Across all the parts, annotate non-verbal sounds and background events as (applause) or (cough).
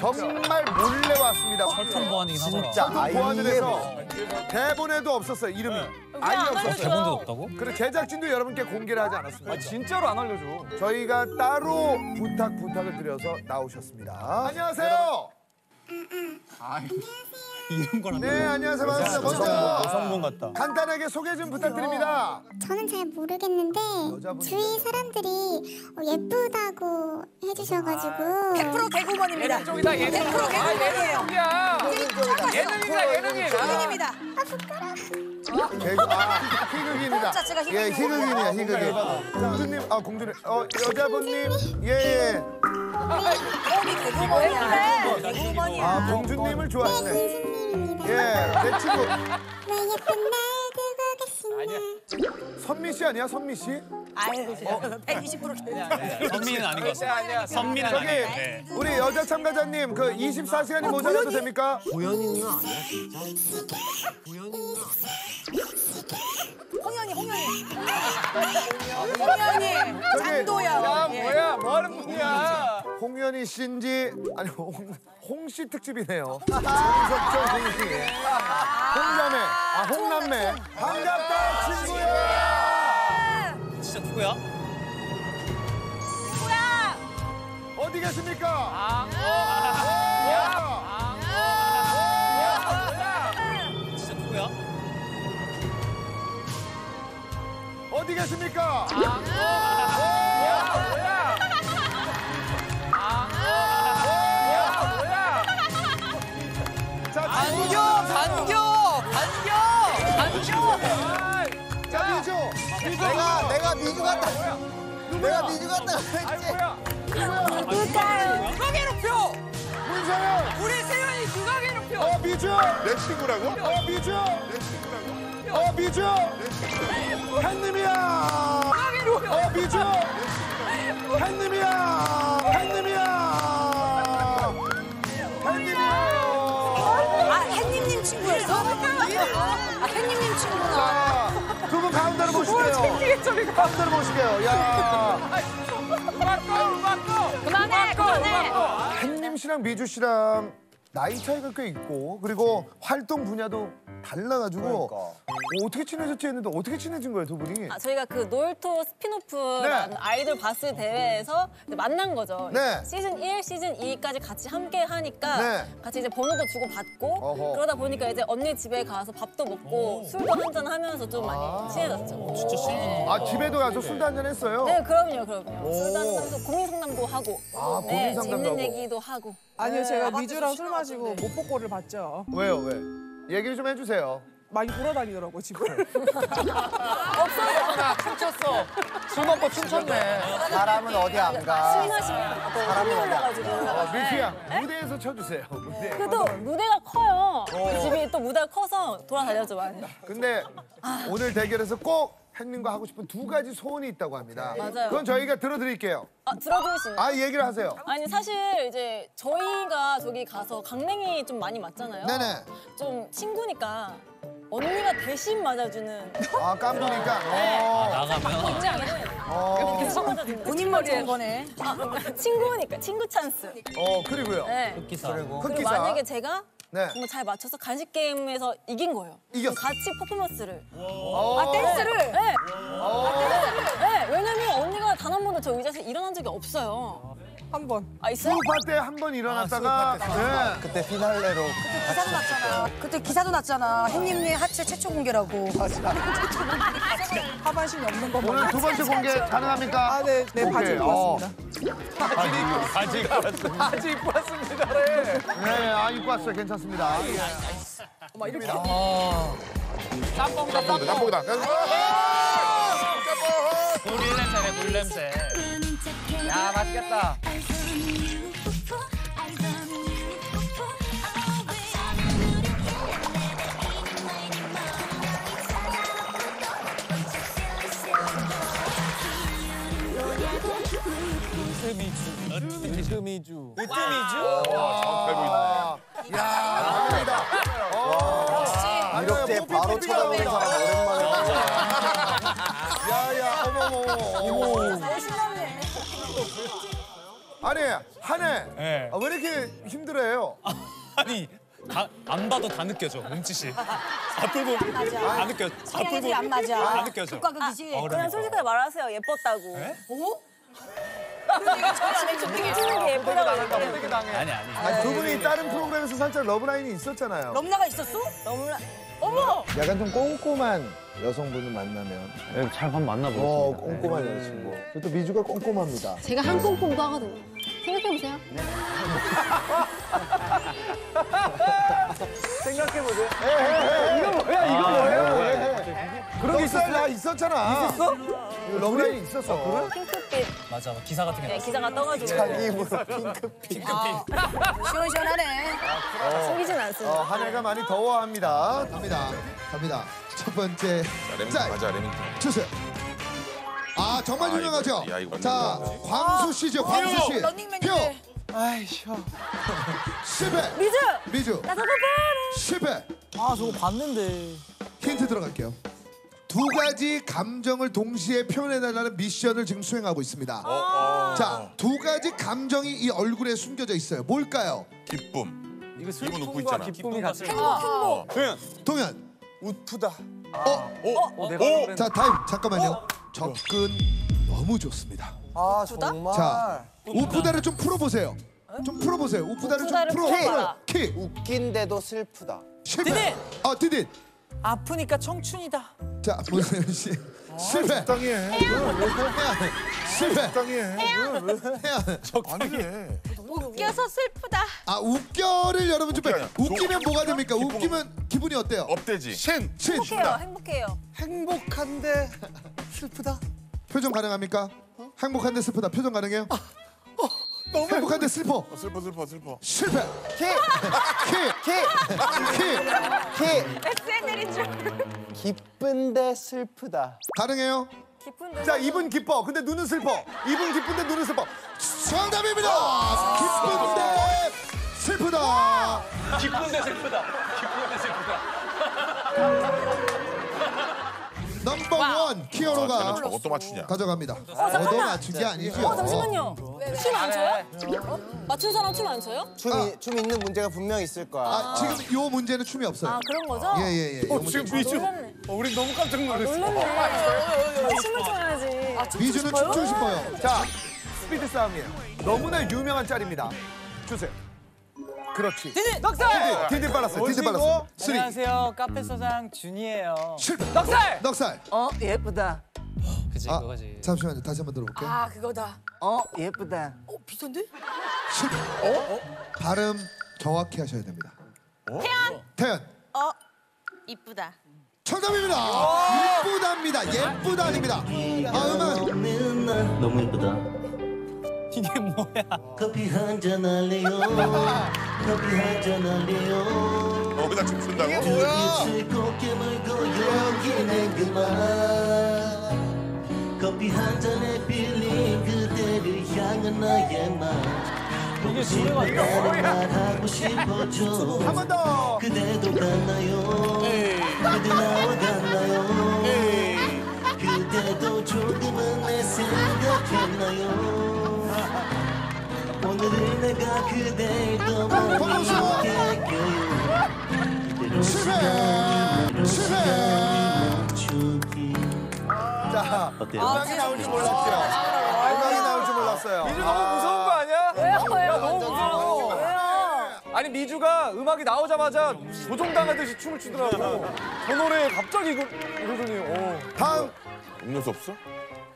정말 몰래 왔습니다. 철통 보안이긴 하더라. 진짜 철통 보안을 해서 대본에도 없었어요 이름이 아예 없었어요. 대본도 없다고? 그리고 제작진도 여러분께 공개를 하지 않았습니다. 진짜로 안 알려줘. 저희가 따로 부탁 부탁을 드려서 나오셨습니다. 안녕하세요. 이런 거랑 네 안녕하세요 반갑습니다. 먼저 여성분 같다. 간단하게 소개 좀 부탁드립니다. 저는 잘 모르겠는데. 주위 사람들이 어, 예쁘다고 해주셔가지고 100% 개그우먼입니다. 쪽이다 예능. 100%아 개그우먼이에요. 예능이다. 성인입니다. 개그, 아 희극인이다. 자체가 희극이고. 예 희극인이야 희극인. 공주님 아 공주님 어 여자분님 예 예. 몸이 개그우먼이야. 개그우먼이야. 아 공주님을 좋아하시네. 공주님입니다. 예내 친구 계시나 선미 씨 아니야 선미 씨? 아유, 120% 개그우먼. 선미는 아닌 것 같아. 아니야. 선미는 저기 아닌데. 우리 여자 참가자님 그 24시간이 모자라도 됩니까? 홍현이, 홍현이. 홍현이, 저기 야 장도연. 예. 뭐야 뭐 하는 분이야. 홍현희 씨인지 아니 홍, 홍씨 특집이네요. 홍석천 홍씨. 홍자매 아 홍남매 반갑다 친구야. 진짜 누구야? 어디 계십니까? 아. 어. 진짜 누구야? 어디 계십니까? 자, 뭐야. 누굴까요? 누가 괴롭혀? 문서영 우리 세연이 누가 괴롭혀? 어 미주 내 친구라고? 어 미주 내 친구라고? 어 미주 팬님이야 누가 괴롭혀? 어 미주 팬님이야 팬님이야 팬님이야 아, 햇님님 친구였어? 아, 햇님님 친구나. 두 분 가운데로 모실게요. 가운데로 모실게요 야 음악 꺼 음악 꺼. 그만해, 그만해. 햇님 씨랑 미주 씨랑 나이 차이가 꽤 있고 그리고 활동 분야도 달라가지고 그러니까. 어, 어떻게 친해졌지 했는데 어떻게 친해진 거예요 두 분이? 아, 저희가 그 놀토 스핀오프라는 네. 아이돌 받쓰 대회에서 이제 만난 거죠. 네. 시즌 1, 시즌 2까지 같이 함께 하니까 네. 같이 이제 번호도 주고 받고 어허. 그러다 보니까 이제 언니 집에 가서 밥도 먹고 술도 한잔 하면서 좀 많이 아. 친해졌죠. 진짜 친하다. 아 집에도 가서 술도 한잔 했어요? 네, 그럼요, 그럼요. 오. 술도 한잔 하면서 고민 상담도 하고, 아, 고민 네, 상담도 재밌는 하고. 얘기도 하고. 아니요, 제가 아바타 미주랑 술 마시고. 못 보고를 봤죠. 왜요 왜? 얘기를 좀 해주세요 많이 돌아다니더라고 집을. (laughs) 춤췄어. 술 먹고 춤췄네. 사람은 어디 안술 가. 마시면 또 힘이 올라가지고. 어, 밀키야 네. 무대에서 쳐주세요 무대 그래도 무대가 커요. 그 집이 또 무대가 커서 돌아다녔죠, 많이. 근데 오늘 대결에서 꼭 팬님과 하고 싶은 두 가지 소원이 있다고 합니다 맞아요. 그건 저희가 들어드릴게요 아, 들어줄 수 있나요? 아 얘기를 하세요 아니 사실 이제 저희가 저기 가서 강냉이 좀 많이 맞잖아요. 네네 좀 친구니까 언니가 대신 맞아주는 아 깜부니까 (laughs) 네. 어, 나가면 굉장히 어, 대신 맞아주는 본인만 좋은 거네. 아, 친구니까 친구 찬스. 어 그리고요 네. 기사. 그리고 흑기사 만약에 제가 네. 정말 잘 맞춰서 간식 게임에서 이긴 거예요. 이겼어. 같이 퍼포먼스를. 어, 아, 댄스를? 네. 어, 네. 왜냐면 언니가 단 한 번도 저 의자에서 일어난 적이 없어요. 한 번. 아 있어요? 수업할 때 한 번 일어났다가 네. 그때 피날레로 기사도 났잖아. 그때 기사도 났잖아. 햇님네 하체 최초 공개라고. 하반신이 없는 것만. 오늘 두 번째 공개 가능합니까? 아, 네, 네, 바지 입고 어. 왔습니다. 바지 입고 아직 입고 왔습니다래. 네, 아 입고 왔어요. 괜찮습니다. 막 이렇게. 짬뽕이다 짬뽕. 짬뽕이다. 물 냄새네 물 냄새. 야 맛있겠다. 으뜸이주. 아, 야, 감사합니다. 어, 이렇게 바로 쳐다보는 사람 오랜만에. 야야, 어머머. 어머. 아니 한 한해. 네. 아, 왜 이렇게 힘들어해요? 아니 다, 안 봐도 다 느껴져 몸짓이. 앞불고 다 느껴. 성향이 안 맞아. 다 느껴져. 극과 극이지. 어, 그냥 솔직하게 말하세요. 예뻤다고. 네? 춤추는 게 예쁘다고 얘기해요. 아니 아니. 아니, 두 분이 다른 프로그램에서 살짝 러브라인이 있었잖아요. 럼나가 있었어? 너무나 어머! 약간 좀 꼼꼼한 여성분을 만나면 잘 한번 어 만나보겠습니다. 꼼꼼한 여자친구. 또 미주가 꼼꼼합니다. 제가 한 꼼꼼도 하거든요. 생각해보세요. (laughs) 생각해보세요. 이거 뭐야, 이거 뭐야. 그런 게 있었어? 나 있었잖아. 있었어? 러브라인이 있었어. 핑크빛 맞아 기사 같은 게 네. 기사가 떠가지고 자기 입으로 핑크빛. 시원시원하네. 숨기진 어, 않습니다. 한해가 많이 더워합니다. 갑니다. 갑니다. 첫 번째. 자, 맞아 레밍턴. 주세요. 아 정말 아, 유명하죠. 이거, 야, 이거 자 광수 씨죠. 광수 씨. 런닝맨인데. 실패. 미주! 미주 나도 뽀뽀! 실패. 아 저거 봤는데. 힌트 들어갈게요. 두 가지 감정을 동시에 표현해달라는 미션을 지금 수행하고 있습니다. 자, 두 가지 감정이 이 얼굴에 숨겨져 있어요. 뭘까요? 기쁨. 이거 이분 웃고 슬픔과 있잖아. 기쁨이 같이. 행복! 동현. 웃프다. 어? 오. 어, 내가 그랬는데. 자, 타임. 잠깐만요. 접근 너무 좋습니다. 아 정말. 자, 웃프다를 좀 풀어보세요. 좀 풀어보세요. 웃프다를 좀 웃프다를 풀어. 풀어봐. 키. 웃긴데도 슬프다. 실패. 딘딘! 어, 딘딘. 아프니까 청춘이다. 자, 문세윤 씨. 실패. 적당해. 실패. 적당해. 아니네. 웃겨서 슬프다. 아, 웃겨를 여러분 좀 빼. 웃겨요. 웃기면 뭐가 됩니까? 기쁨. 웃기면 기분이 어때요? up되지. 신. 신. 행복해요, 행복해요. 행복한데 슬프다. 표정 가능합니까? 행복한데 슬프다. 표정 가능해요? (laughs) 너무 행복한데 슬퍼. 어, 슬퍼 슬퍼 슬퍼. 실패. 키. 키. 키. 키. SNL인 줄. 기쁜데 슬프다. 가능해요? 기쁜데. 자, 입은 기뻐. 근데 눈은 슬퍼. 입은 기쁜데 눈은 슬퍼. 정답입니다. 기쁜데 슬프다. 기쁜데 슬프다. 기쁜데 슬프다. (laughs) number one 아, 키어로가 쟤는 저것도 맞추냐. 가져갑니다. 얻어 맞춘 게 아니죠. 어, 잠시만요. 춤 안 춰요? 어? 맞춘 사람 춤 안 춰요? 춤이 춤 있는 문제가 분명 있을 거야. 아, 지금 요 문제는 춤이 없어요. 아, 그런 거죠? 예, 예, 예. 요 문제. 놀랐네. 우리 너무 깜짝 놀랐어. 놀랐네. 아, 춤을 춰야지. 미주는 춤추고 싶어요. 자, 스피드 싸움이에요. 너무나 유명한 짤입니다. 주세요. 그렇지. 딘딘, 딘딘 빨랐어요. 딘딘 빨랐어요. three. 안녕하세요. 카페 사장 준이에요. 실패. 넉살! 넉살. 어 예쁘다. 그지 아, 그거지. 잠시만요. 다시 한번 들어볼게요. 아 그거다. 어 예쁘다. 어 비싼데? 실패. 어? 발음 정확히 하셔야 됩니다. 태연. 태연. 어, 이쁘다. 정답입니다. 예쁘다입니다. 예쁘다 아닙니다. 아, 음악. 너무 예쁘다. 이게 뭐야? 커피 한잔 할래요. 커피 한잔 할래요. 거기다 춤춘다고? 빛을 곱게 물고 여기는 그만. 커피 한 잔에 빌린 그대를 향한 나의 맘. 보고 싶다는 말 하고 싶어져. 한번 더. 그대도 갔나요? 그대 나와 갔나요? 그대도 조금은 내 생각했나요? 오늘은 내가 그댈 박명수! 깨껴요 그대로. 실패. 주기 자, 어때요? 음악이 나올 줄 몰랐죠. 음악이 나올 줄 몰랐어요. 미주 너무 무서운 거 아니야? 왜요, 왜요? 너무 무서워. 아니 미주가 음악이 나오자마자 조종당하듯이 춤을 추더라고. 저 노래에 갑자기 이거 이러더니 어. 다음 음료수 없어?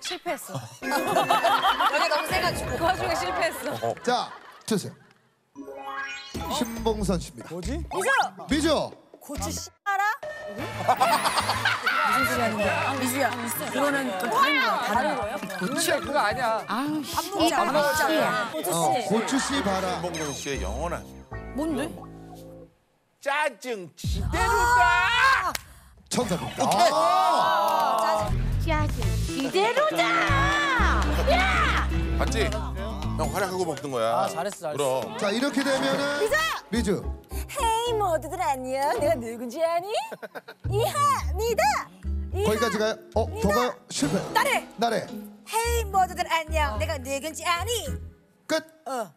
실패했어. (laughs) 연애 너무 세가지고. 그 와중에 실패했어. 자 주세요. 신봉선 씨입니다. 뭐지? 미주! 미주. 고추 씨 알아? 무슨 소리 하는 거야? 미주야. 그거는 좀 다른 거야. 다른 거예요? 근데 그거 아니야. 밥먹자. 밥먹자. 고추 어, 씨. 고추 씨 봐라. 홍봉경 씨의 영원한 뭔데? 짜증 지대로다. 정답입니다. 아, 짜증 이대로다. 야! 봤지? 형 활약하고 먹던 거야. 아, 잘했어, 잘했어. 그럼. 자 이렇게 되면은 미주. 헤이 모두들 안녕. 내가 누군지 아니? (laughs) 이하 니다. 이하. 거기까지 가요. 어, 더 가요. 실패. 나래. 나래. 헤이 모두들 안녕. 내가 누군지 아니? 끝. 어.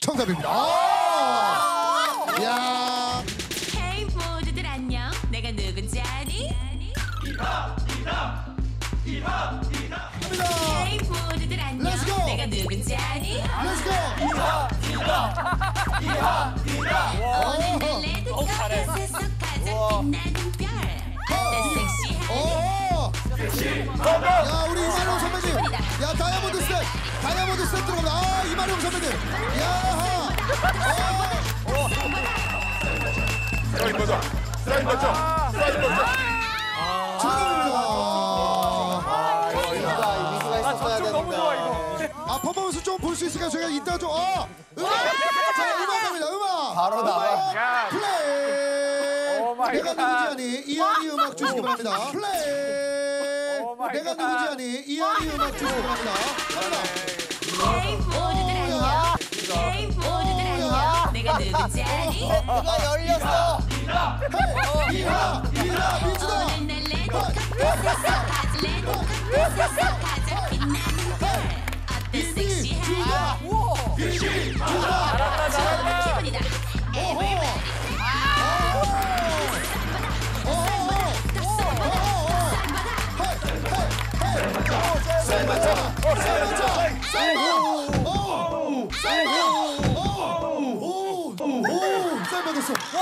정답입니다. 아! 야 우리 이만용 선배님 야 다이아몬드 스텝 다이아몬드 스텝 들어갑니다 아 이만용 선배님 야하 어! 스라임 거죠? 스라임 거죠? 스라임 거죠? 축하드립니다 미수가 있었어야 되는데. 아 퍼포먼스 좀 볼 수 있을까요 저희가 이따 좀 어! 음악 자 음악 갑니다 음악 바로 나와. 야, 플레이 오 마이 내가 갓. 누군지 아니 이한이 음악 주시기 바랍니다 플레이 내가 갓. 누군지 아니? 이한이 음악 주시기 바랍니다. 갑니다 헤이 모두들 안녕 헤이 모두들 안녕 내가 누군지 아니? 누가 열렸어. 헤이 이하 이하 미주다 오늘 날 레드 카펫에서 가장 레드 카펫에서 가장 빛나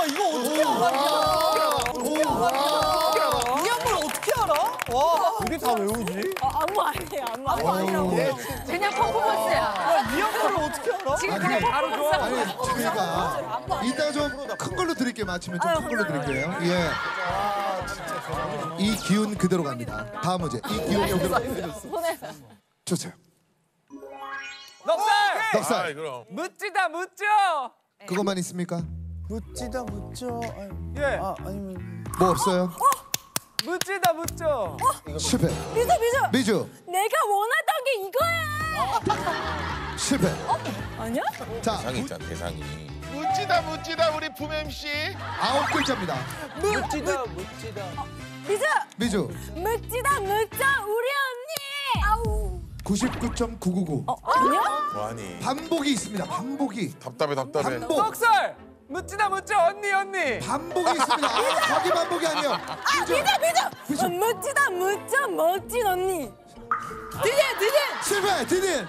이거 어떻게 알아? 이 양말 어떻게 알아? 와. 우리 다 외우지? 아, 안무 아니에요, 안무. 아니라고. 그냥 퍼포먼스야. 이 양말을 어떻게 알아? 지금 그냥 바로 줘. 아니 저희가 이따 좀 큰 걸로 드릴게요 맞히면 좀 큰 걸로 드릴게요 예. 이 기운 그대로 갑니다 다음 문제 이 기운 그대로 좋죠 넉살. 넉살 그럼. 묻지다 묻죠. 그것만 있습니까? 묻지다 묻죠. 아니, 예. 아 아니면 뭐 없어요? 묻지다 묻죠. 실패 미주, 미주. 미주 내가 원하던 게 이거야. 실패 아니야? 자 대상이 있잖아 대상이. 묻지다 묻지다 우리 품 MC. 아홉 글자입니다 묻지다 묻지다. 미주. 미주 묻지다 묻자 우리 언니. 아우. 99.999 아니야? 뭐하니? 반복이 있습니다 반복이 답답해 답답해. 반복 넉살. 묻지다 묻죠 언니 언니. 반복이 있습니다 아, 거기 반복이 아니에요 아, 미주. 어, 묻지다 묻자 멋진 언니. 드디어, 드디어. 실패 디딘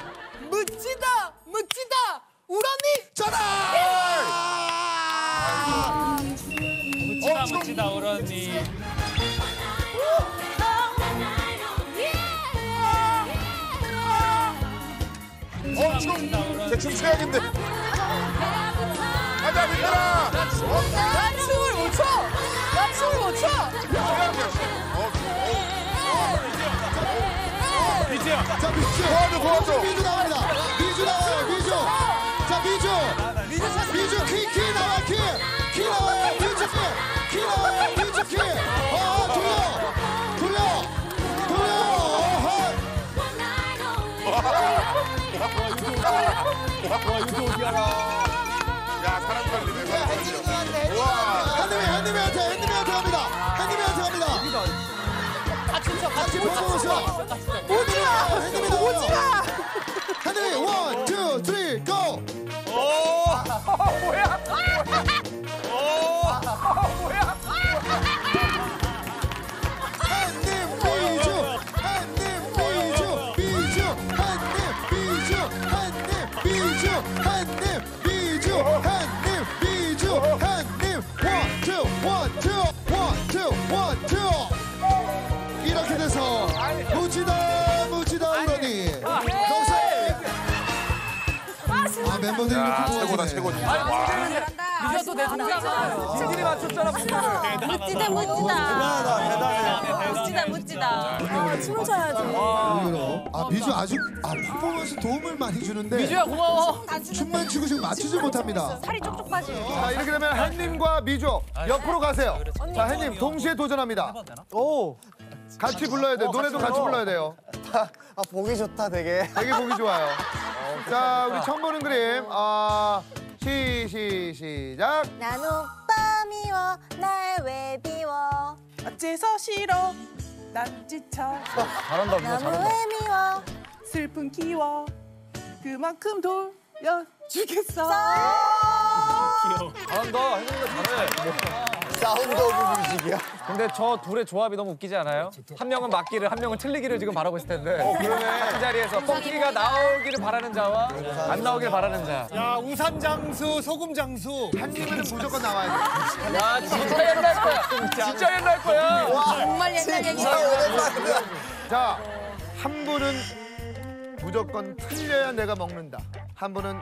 묻지다 묻지다 우리 언니. 묻지다 묻지다 우리 언니. 어 춤. 대충 춰야겠는데. 가자 민들아. 나 춤을 못 춰. 나 춤을 못 춰. 미지야. 자 미주 도와줘, 도와줘. 미주 나옵니다 미주 나와요 미주 자 미주 미주 키 키 나와 키 키 나와요 미주 키 키 나와요 미주 키 어 돌려 돌려 돌려 어허. 야 핸드맨 핸드맨한테 핸드맨한테 갑니다 핸드맨한테 갑니다 같이 춰 같이 같이 퍼포먼스 오지마 핸드맨 오지마 핸드맨 아 멤버들이 야 이렇게 최고다. 최고지. 미셔도 내 동생이잖아요. 지들이 맞췄잖아 문제를. 묻지다, 묻지다. 묻지다, 묻지다. 아, 춤을 춰야지. 의외로. 아 미주 아주 아 퍼포먼스 도움을 많이 주는데 미주야 고마워. 춤만 추고 지금 맞추지 못합니다. 살이 쪽쪽 빠지. 자 이렇게 되면 햇님과 미주 옆으로 가세요. 자 햇님 동시에 도전합니다. 오. 같이 불러야 돼요. 노래도 같이 불러야 돼요. 아 보기 좋다 되게. 되게 보기 좋아요. 자 우리 처음 보는 그림 아 시, 시, 시작. 난 오빠 미워, 날 왜 비워. 어째서 싫어. 난 지쳐. 잘한다 누나 너무 왜 미워. 슬픈 기워. 그만큼 돌야 주겠어. 잘한다. 혜민이가 잘해. 사운드 오브 뮤직이야? 근데 저 둘의 조합이 너무 웃기지 않아요? 한 명은 맞기를, 한 명은 틀리기를 지금 바라고 있을 텐데. 어, 그러네. 같은 자리에서 뻥튀기가 나오기를 바라는 자와 안 나오기를 바라는 자. 야 우산 장수 소금 장수 한 입에는 무조건 나와야 돼. 야, 진짜 옛날 거야. 진짜 옛날 거야. 정말 옛날 얘기야. 자, 한 분은 무조건 틀려야 내가 먹는다. 한 분은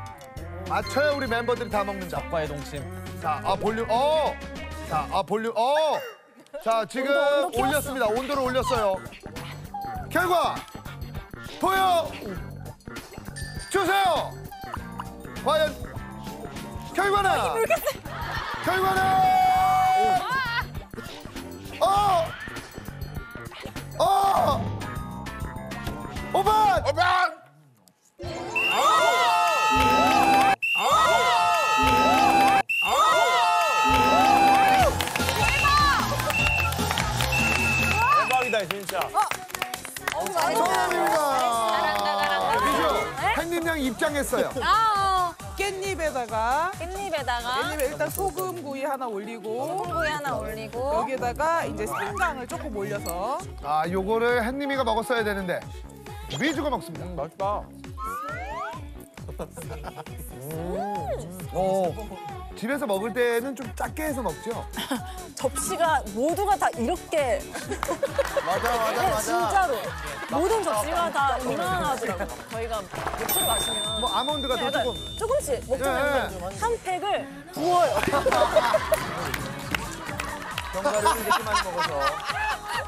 맞춰야 우리 멤버들이 다 먹는다. 과의 동침. 자, 아 볼륨, 어. 자, 아 볼륨, 어. 자, 지금 올렸습니다. 온도를 올렸어요. 결과 보여 주세요. 과연 결과는 결과는 했어요. 아, 깻잎에다가 깻잎에다가 깻잎에 일단 소금 구이 하나 올리고 소금구이 하나 올리고 여기에다가 이제 생강을 조금 올려서 아, 요거를 햇님이가 먹었어야 되는데 미주가 먹습니다. 맛있다. 집에서 먹을 때는 좀 작게 해서 먹죠. (laughs) 접시가 모두가 다 이렇게 맞아 맞아 맞아. 진짜로 모든 접시가 다 이만하더라고요. 저희가 맥주를 마시면 뭐 아몬드가 더 약간 조금 조금씩 먹자면 예, 한 팩을 부어요. 견과류를 이렇게 많이 먹어서.